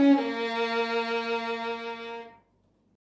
Mm-hmm.